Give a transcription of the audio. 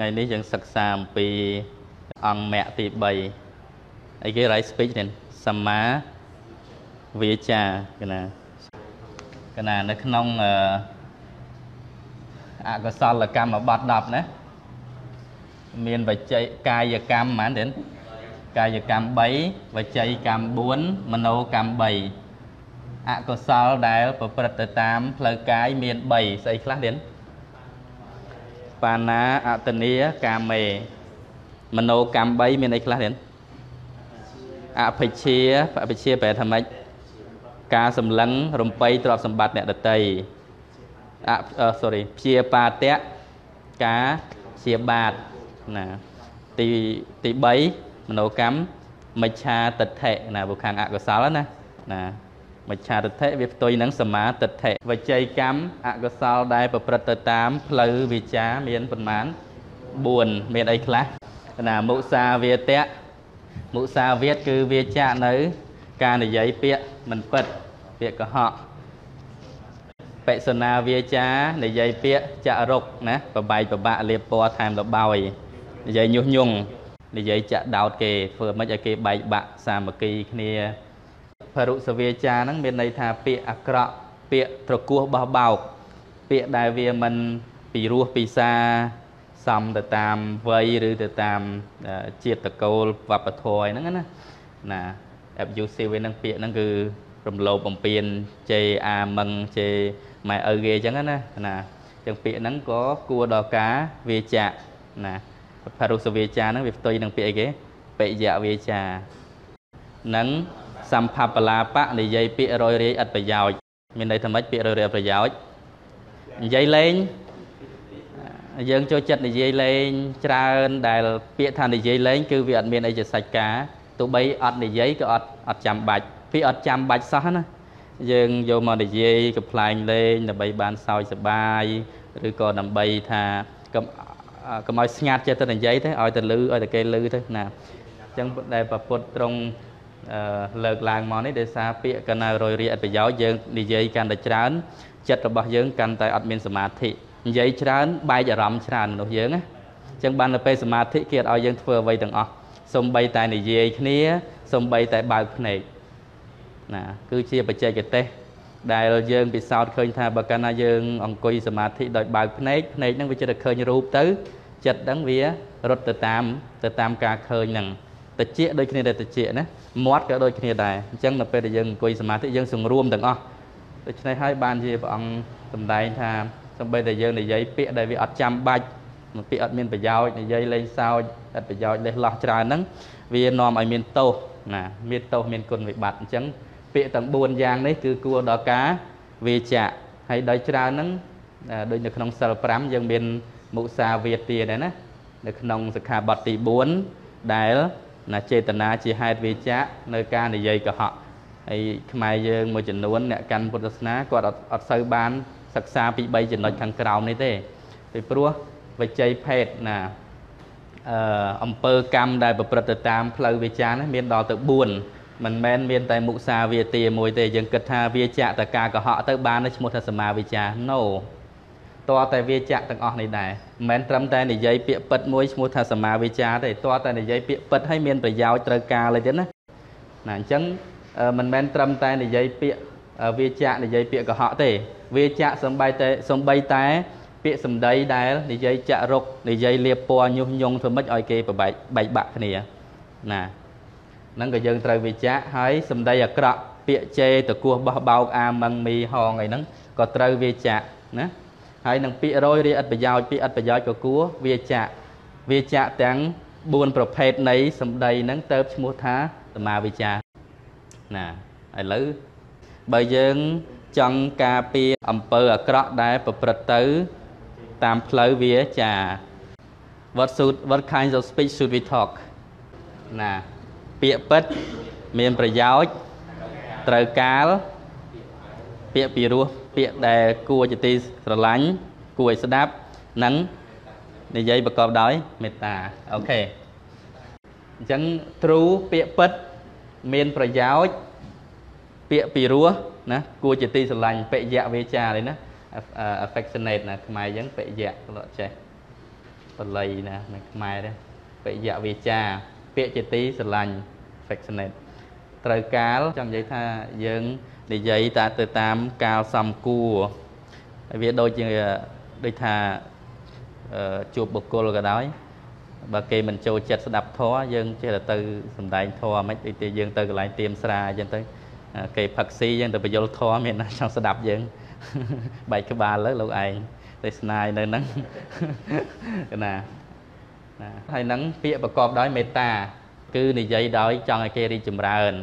ថ្ងៃនេះយើងសិក្សាអំពីអង្គមគ្គទី3អីគេ right speech នេះសម្មាវាចាកណាកណានៅក្នុងអកុសលកម្មបត្តិ10ណាមានវច័យកាយកម្មហ្មងទេកាយកម្ម3វច័យកម្ម4មโนកម្ម3អកុសលដែលប្រព្រឹត្តទៅតាមផ្លូវកាយមាន3ស្អីខ្លះទៀត បាណាអតនីកាមេមโนកម្ម3មានអីខ្លះទៀតអភិជាអភិជាប្រែថាម៉េចការសម្លឹងរំបីទ្រព្យសម្បត្តិអ្នកដតីអ sorry ព្យាបាទៈការជាបាតណាទីទី3មโนកម្មមិច្ឆាទិដ្ឋិណាពុខាងអកុសលណាណា មិច្ឆាទិដ្ឋិវាផ្ទុយនឹងសមាទិដ្ឋិវចីកម្មអកុសលដែលប្រព្រឹត្តទៅតាមផ្លូវវិចាមានប៉ុន្មាន4មានអីខ្លះណាមុសាវាទៈមុសាវាទគឺវាចានៅ ការនិយាយពាក្យមិនពិតពាក្យកុហកបិសនាវាចានិយាយពាក្យចរុកណាបបែកបបាក់លៀបពណ៌ថែមលបោយនិយាយញុះញង់និយាយចាក់ដោតគេធ្វើមិនឲ្យគេបែកបាក់សាមគ្គីគ្នា ភរុសវាចាហ្នឹងមានន័យថាពាក្យអាក្រក់ពាក្យត្រគោះបោះបោក ពាក្យដែលវាមិនពីរោះពីសាសំទៅតាមវ័យឬទៅតាមជាតិតកូលវប្បធម៌ហ្នឹងណាណា abusive ហ្នឹងពាក្យហ្នឹងគឺរំលោភបំពានជេរអាមឹងជេរម៉ែឪគេអញ្ចឹងណាណាអញ្ចឹងពាក្យហ្នឹងក៏គួរដល់ការវាចាណាផរុសវាចាហ្នឹងវាផ្ទុយនឹងពាក្យអីគេបិយវាចានិង សម្ភបលាបៈនិយាយពាក្យរយរាយឥតប្រយោជន៍មានន័យថាម៉េចពាក្យរយរាយប្រយោជន៍និយាយលេងយើងចូលចិត្តនិយាយលេងច្រើនដែលពាក្យថានិយាយលេងគឺវាអត់មានអីជាសាច់ការទោះបីអត់និយាយក៏អត់អត់ចាំបាច់វាអត់ចាំបាច់សោះណាយើងយកមកនិយាយកំ pl ែងលេងដើម្បីបានសោយសបាយឬក៏ដើម្បីថាកុំកុំឲ្យស្ងាត់ចេះទៅនិយាយទៅឲ្យទៅលឺឲ្យតែគេលឺទៅណាអញ្ចឹងដែលប្រពុតត្រង់ លើកឡើងមកនេះដោយសារពាក្យកណៅរយរាអត់ប្រយោជន៍យើងនិយាយកាន់តែច្រើន ចិត្តរបស់យើងកាន់តែអត់មានសមាធិនិយាយច្រើនបែកអារម្មណ៍ច្រើនមនុស្សយើងណាអញ្ចឹងបានទៅពេលសមាធិគេអត់ឲ្យយើងធ្វើអ្វីទាំងអស់សំបីតែនិយាយគ្នាសំបីតែបើកភ្នែកណាគឺជាបច្ចេកទេសដែលយើងពិសោធន៍ឃើញថាបើកាលណាយើងអង្គុយសមាធិដោយបើកភ្នែកភ្នែកហ្នឹងវាចិត្តតែឃើញរូបទៅចិត្តហ្នឹងវារត់ទៅតាមទៅតាមការឃើញហ្នឹង តិចដូចគ្នាដែរតិចណាមាត់ក៏ដូចគ្នាដែរអញ្ចឹងនៅពេលដែលយើងអង្គុយសមាធិយើងសង្រួមទាំងអស់ដូច្នេះហើយបានជាព្រះអង្គសម្ដែងថាសំបីតែយើងនិយាយពាក្យដែលវាអត់ចាំបាច់ពាក្យអត់មានប្រយោជន៍និយាយលេងសើចអត់ប្រយោជន៍លេះលោះច្រើនហ្នឹងវានាំឲ្យមានទោសណាមានទោសមានគុណវិបត្តិអញ្ចឹងពាក្យទាំង4យ៉ាងនេះគឺគួរដល់ការវាចាក់ហើយដោយច្រើនហ្នឹងដូចនៅក្នុងសិល5យើងមានមុសាវាទាដែរណានៅក្នុងសិក្ខាបទទី4ដែល ណាចេតនាជាហេតុវាចាក់នៅការនិយាយកុហកហើយខ្មែរយើងមួយចំនួនអ្នកកាន់ពុទ្ធសាសនាគាត់អត់អត់សូវបានសិក្សាពី3ចំណុចខាងក្រោមនេះទេពីព្រោះវិជ័យភេទណាអឺអំពើកម្មដែលប្រព្រឹត្តទៅតាមផ្លូវវាចានេះមានដល់ទៅ4មិនមែនមានតែមុសាវាទាមួយទេយើងគិតថាវាចាក់តការកុហកទៅបានឈ្មោះថាសមាវិចា no តើតែវាចាក់ទាំងអស់នេះដែរមិនមែនត្រឹមតែនិយាយពាក្យពិតមួយឈ្មោះថាសមាវិចាទេតើតែនិយាយពាក្យពិតឲ្យមានប្រយោជន៍ត្រូវការលេទៀតណាណាអញ្ចឹងមិនមែនត្រឹមតែនិយាយពាក្យវាចាក់និយាយពាក្យកុហកទេ វាចាក់សំបីតែសំបីតែ ពាក្យសម្ដីដែលនិយាយចាក់រុកនិយាយលៀបពណ៌ញុះញង់ធ្វើម៉េចឲ្យគេប្របែកបែកបាក់គ្នាណាហ្នឹងក៏យើងត្រូវវិចារហើយសម្ដីអាក្រក់ពាក្យជេរតគោះបោះបោកអាមឹងមីហងអីហ្នឹងក៏ត្រូវវាចាក់ណា ហើយនឹងពាក្យរយរាអត់ប្រយោជន៍ពាក្យអត់ប្រយោជន៍ក៏គួរវាចាក់វាចាក់ទាំង4ប្រភេទនៃសម្ដីហ្នឹងទៅឈ្មោះថាសមាវិចាណាឥឡូវបើយើងចង់ការពារអំពើអាក្រក់ដែលប្រព្រឹត្តទៅ តាមផ្លូវវាចា What should what kinds of speech should we talk ណាពាក្យពិតមានប្រយោជន៍ត្រូវកាលពាក្យពីរោះ ពាក្យដែលគួរជាទីស្រឡាញ់គួរឲ្យស្ដាប់និងនិយាយប្រកបដោយមេត្តាអូខេអញ្ចឹង true ពាក្យពិតមានប្រយោជន៍ពាក្យពីរោះណាគួរជាទីស្រឡាញ់បិយៈវាចាទេណា affectionate ណាខ្មែរអញ្ចឹងបិយៈគាត់ចេះបល័យណានៅខ្មែរទេបិយវាចាពាក្យជាទីស្រឡាញ់ affectionate ត្រូវកាលចង់និយាយថាយើងនិយាយតាទៅតាមកាលសំគួរហើយវាដូចជាដូចថាអឺជួបបុគ្គលក៏ដោយបើគេមិនចូលចិត្តស្ដាប់ធម៌យើងចេះតែទៅសំដែងធម៌មិនដូចតែយើងទៅកន្លែងទៀមស្រាអញ្ចឹងទៅគេផឹកស៊ីអញ្ចឹងទៅបញ្យលធម៌មានណាចង់ស្ដាប់យើងបែកក្បាលលើលោកឯងទេសនាយនៅហ្នឹងណាណាហើយហ្នឹងពាក្យប្រកបដោយមេត្តា គឺនិយាយដោយចង់ឲ្យគេរីកចម្រើន